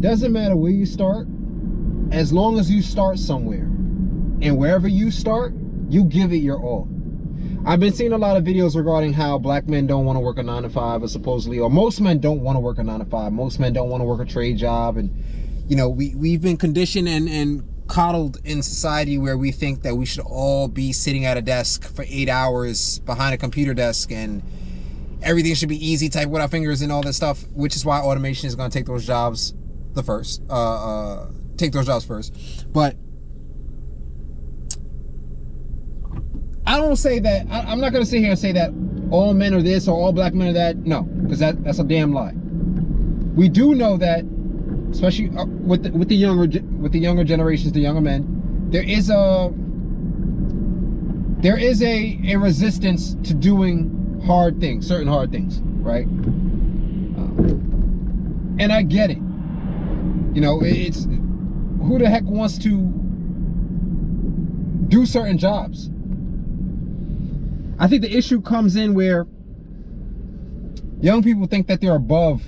it doesn't matter where you start, as long as you start somewhere. And wherever you start, you give it your all. I've been seeing a lot of videos regarding how black men don't want to work a nine to five, or supposedly, or most men don't want to work a nine to five. Most men don't want to work a trade job, and you know, we we've been conditioned and and coddled in society where we think that we should all be sitting at a desk for eight hours behind a computer desk and everything should be easy, type with our fingers and all that stuff. Which is why automation is going to take those jobs the first, uh, uh, take those jobs first, but I don't say that. I, am not going to sit here and say that all men are this or all black men are that. No, because that, that's a damn lie. We do know that, especially uh, with the, with the younger with the younger generations, the younger men, there is a there is a a resistance to doing hard things, certain hard things, right? Uh, and I get it. You know, it's who the heck wants to do certain jobs? I think the issue comes in where young people think that they're above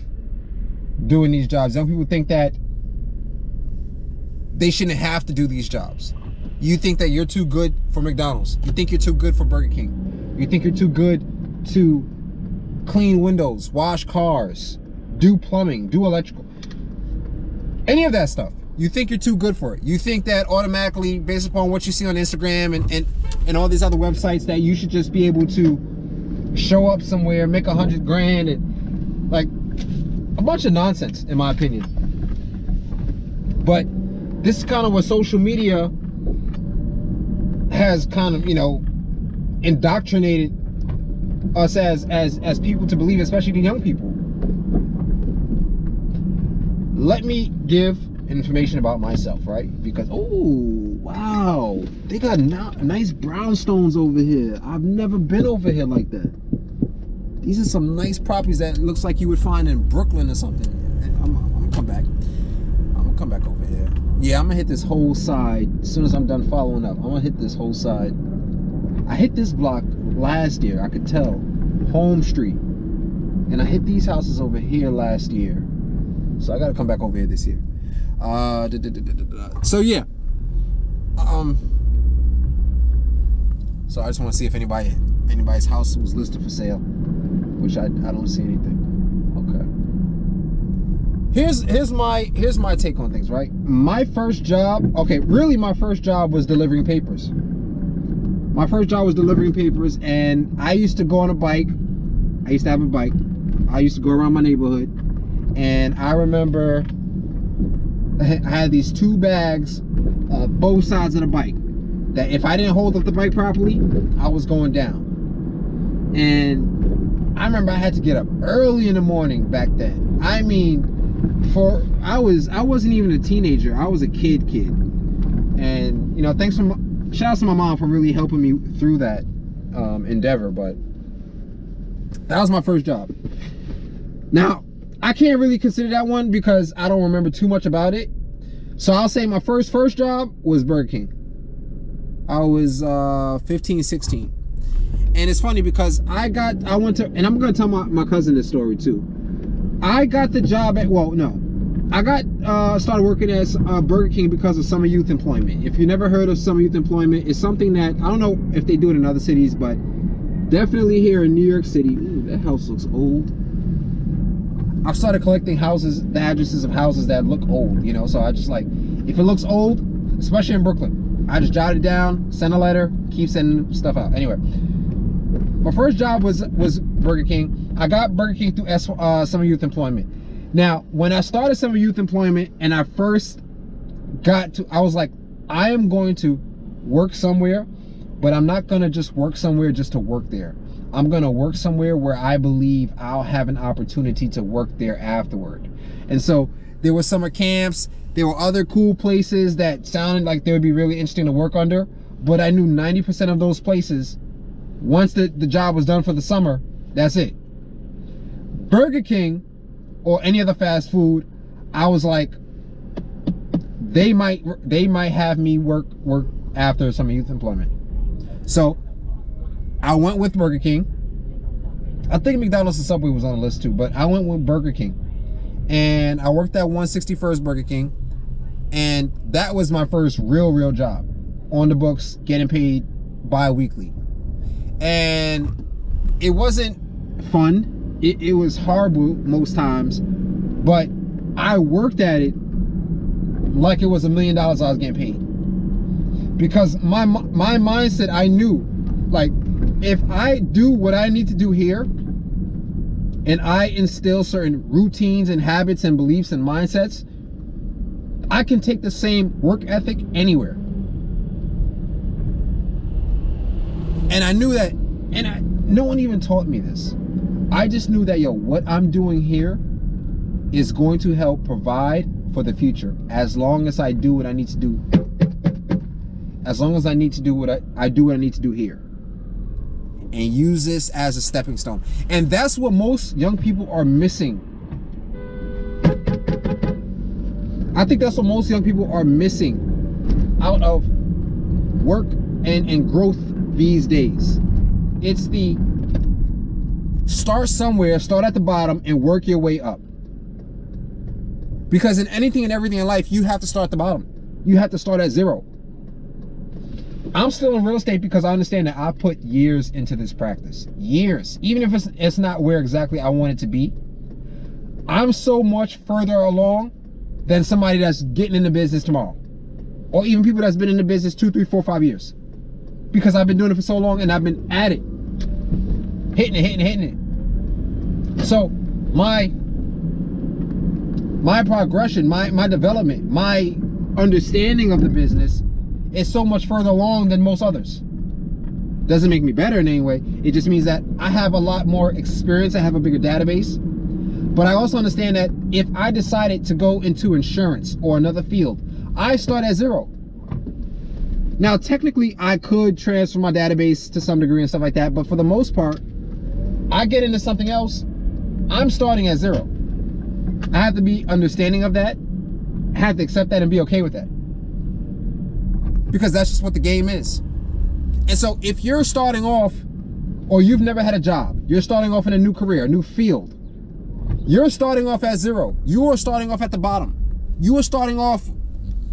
doing these jobs. Young people think that they shouldn't have to do these jobs. You think that you're too good for McDonald's. You think you're too good for Burger King. You think you're too good to clean windows, wash cars, do plumbing, do electrical. Any of that stuff you think you're too good for it. You think that automatically, based upon what you see on Instagram and, and, and all these other websites, that you should just be able to show up somewhere, make a hundred grand, and like a bunch of nonsense, in my opinion. But this is kind of what social media has kind of, you know, indoctrinated us as as as people to believe, especially the young people. Let me give information about myself, right? Because, oh, wow. They got nice brownstones over here. I've never been over here like that. These are some nice properties that looks like you would find in Brooklyn or something. I'm, I'm gonna come back. I'm gonna come back over here. Yeah, I'm gonna hit this whole side as soon as I'm done following up. I'm gonna hit this whole side. I hit this block last year, I could tell. Home Street. And I hit these houses over here last year. So I gotta come back over here this year. Uh, da, da, da, so yeah. Um. So I just want to see if anybody anybody's house was listed for sale, which I I don't see anything. Okay. Here's here's my here's my take on things. Right. My first job. Okay. Really, my first job was delivering papers. My first job was delivering papers, and I used to go on a bike. I used to have a bike. I used to go around my neighborhood, and I remember I had these two bags uh, both sides of the bike that if I didn't hold up the bike properly, I was going down. And I remember I had to get up early in the morning back then. I mean, for I was I wasn't even a teenager. I was a kid kid. And you know, thanks for shout out to my mom for really helping me through that um, endeavor. But that was my first job. Now, I can't really consider that one because I don't remember too much about it. So I'll say my first first job was Burger King. I was uh 15, 16. And it's funny because I got I went to and I'm gonna tell my, my cousin this story too. I got the job at well no. I got uh started working at uh, Burger King because of summer youth employment. If you never heard of summer youth employment, it's something that I don't know if they do it in other cities, but definitely here in New York City. Ooh, that house looks old I've started collecting houses, the addresses of houses that look old, you know. So I just like, if it looks old, especially in Brooklyn, I just jot it down, send a letter, keep sending stuff out. Anyway, my first job was was Burger King. I got Burger King through S, uh, Summer Youth Employment. Now, when I started Summer Youth Employment and I first got to, I was like, I am going to work somewhere, but I'm not gonna just work somewhere just to work there. I'm going to work somewhere where I believe I'll have an opportunity to work there afterward. And so there were summer camps. There were other cool places that sounded like they would be really interesting to work under. But I knew 90% of those places, once the, the job was done for the summer, that's it. Burger King or any other fast food, I was like, they might they might have me work work after some youth employment. So I went with Burger King. I think McDonald's and Subway was on the list too, but I went with Burger King. and I worked at 161st Burger King, and that was my first real, real job on the books, getting paid bi-weekly. And it wasn't fun. It, it was horrible most times, but I worked at it like it was a million dollars I was getting paid. Because my my mindset, I knew, like, if I do what I need to do here, and I instill certain routines and habits and beliefs and mindsets, I can take the same work ethic anywhere. And I knew that, and I, no one even taught me this. I just knew that, yo, what I'm doing here is going to help provide for the future as long as I do what I need to do. As long as I need to do what I, I do what I need to do here. And use this as a stepping stone. And that's what most young people are missing. I think that's what most young people are missing out of work and, and growth these days. It's the start somewhere, start at the bottom, and work your way up. Because in anything and everything in life, you have to start at the bottom. You have to start at zero. I'm still in real estate because I understand that I put years into this practice. Years. Even if it's, it's not where exactly I want it to be. I'm so much further along than somebody that's getting into business tomorrow. Or even people that's been in the business two, three, four, five years because I've been doing it for so long and I've been at it. Hitting it, hitting it, hitting it. So my my progression, my my development, my understanding of the business is so much further along than most others. Doesn't make me better in any way. It just means that I have a lot more experience. I have a bigger database. But I also understand that if I decided to go into insurance or another field, I start at zero. Now, technically, I could transfer my database to some degree and stuff like that, but for the most part, I get into something else, I'm starting at zero. I have to be understanding of that, I have to accept that and be okay with that. Because that's just what the game is. And so if you're starting off, or you've never had a job, you're starting off in a new career, a new field, you're starting off at zero. You are starting off at the bottom. You are starting off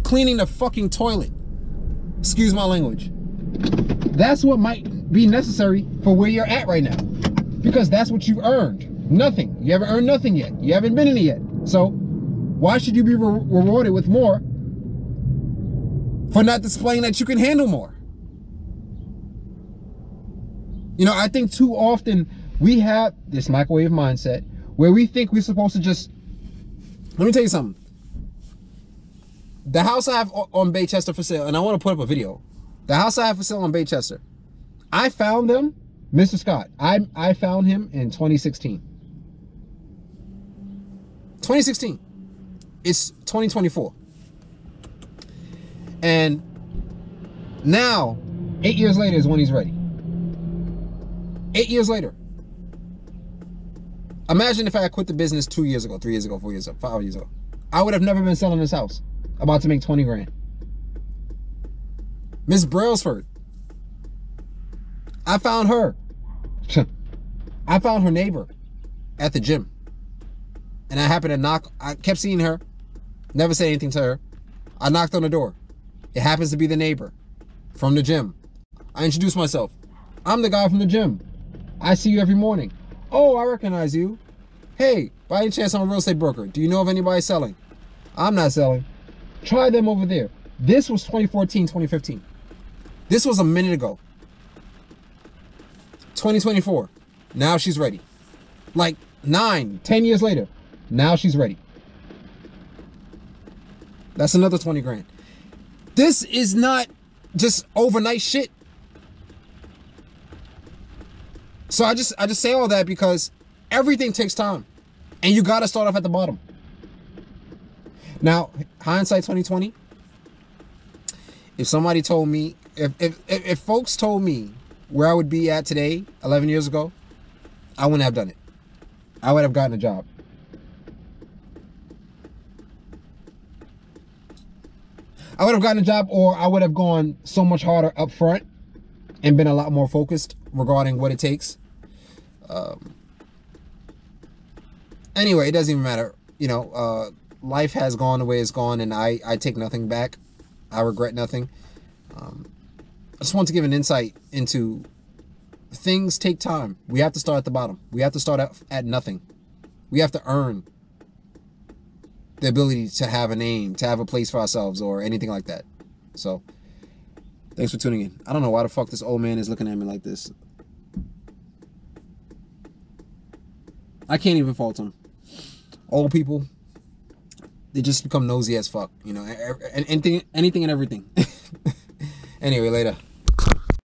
cleaning the fucking toilet. Excuse my language. That's what might be necessary for where you're at right now. Because that's what you've earned. Nothing. You haven't earned nothing yet. You haven't been in it yet. So why should you be re rewarded with more for not displaying that you can handle more? You know, I think too often we have this microwave mindset where we think we're supposed to just, let me tell you something the house I have on Baychester for sale, and I want to put up a video. The house I have for sale on Baychester, I found them, Mr. Scott. I I found him in 2016. 2016. It's 2024. And now, eight years later is when he's ready. Eight years later. Imagine if I had quit the business two years ago, three years ago, four years ago, five years ago. I would have never been selling this house about to make 20 grand. Miss Brailsford. I found her. I found her neighbor at the gym. And I happened to knock. I kept seeing her. Never said anything to her. I knocked on the door. It happens to be the neighbor from the gym. I introduce myself. I'm the guy from the gym. I see you every morning. Oh, I recognize you. Hey, by any chance I'm a real estate broker. Do you know of anybody selling? I'm not selling. Try them over there. This was 2014, 2015. This was a minute ago. 2024. Now she's ready. Like nine, ten years later. Now she's ready. That's another 20 grand. This is not just overnight shit. So I just I just say all that because everything takes time. And you gotta start off at the bottom. Now, hindsight 2020, if somebody told me, if, if, if, folks told me where I would be at today, 11 years ago, I wouldn't have done it. I would have gotten a job. I would have gotten a job or I would have gone so much harder up front and been a lot more focused regarding what it takes. Um, anyway, it doesn't even matter you know, uh, life has gone the way it's gone, and I I take nothing back. I regret nothing. Um, I just want to give an insight into things take time. We have to start at the bottom. We have to start at, at nothing. We have to earn the ability to have a name, to have a place for ourselves, or anything like that. So, thanks for tuning in. I don't know why the fuck this old man is looking at me like this. I can't even fault him. Old people, they just become nosy as fuck, you know, anything, anything and everything. anyway, later.